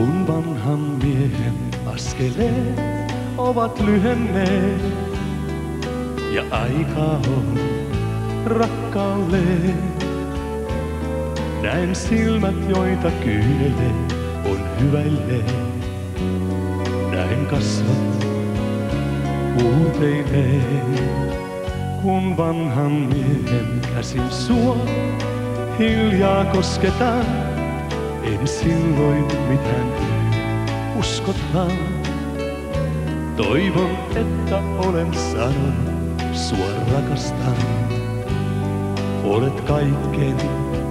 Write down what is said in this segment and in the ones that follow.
Kun vanhan miehen askeleet ovat lyhenneet ja aika on rakkaalle. Näen silmät, joita kyynelee, on hyväille. Näen kasvot uuteineen, kun vanhan miehen käsin sua hiljaa kosketaan. En silloin mitään uskotaan. Toivon, että olen sanonut sua rakastan. Olet kaikkein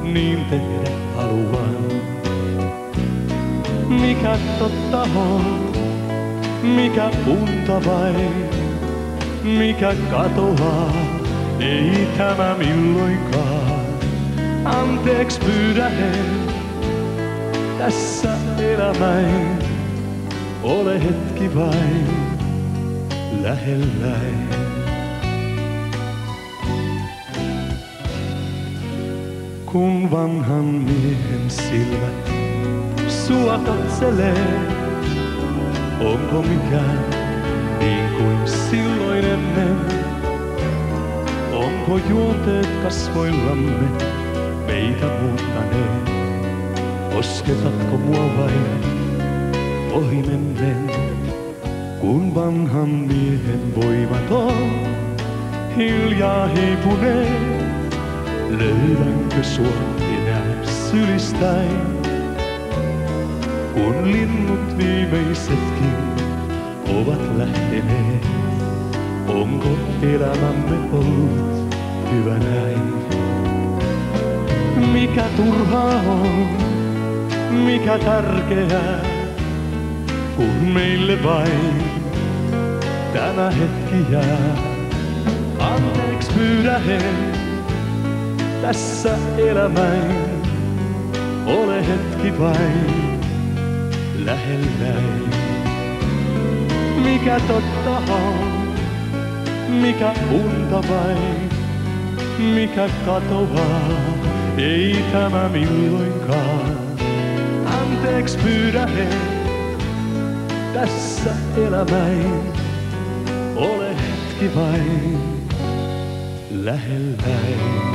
niin tehdä haluan. Mikä totta on, mikä unta vai, mikä katoaa, ei tämä milloinkaan. Anteeksi pyydän, tässä elämäin, ole hetki vain lähelläin. Kun vanhan miehen silmät sua katselee, onko mikään niin kuin silloin ennen? Onko juonteet kasvoillamme meitä muuttaneet? Kosketatko mua vain ohi mennen? Kun vanhan miehen voimat on hiljaa hiipuneet, löydänkö sua enää sylistäin? Kun linnut viimeisetkin ovat lähteneet, onko elämämme ollut hyvä näin? Mikä turhaa on, mikä tärkeää, kun meille vain tämä hetki jää. Anteeksi pyydä tässä elämäin, ole hetki vain lähelläin. Mikä totta on, mikä unta vain, mikä katoaa, ei tämä milloinkaan. Anteeksi pyydä tässä elämäin, ole hetki vain lähelläin.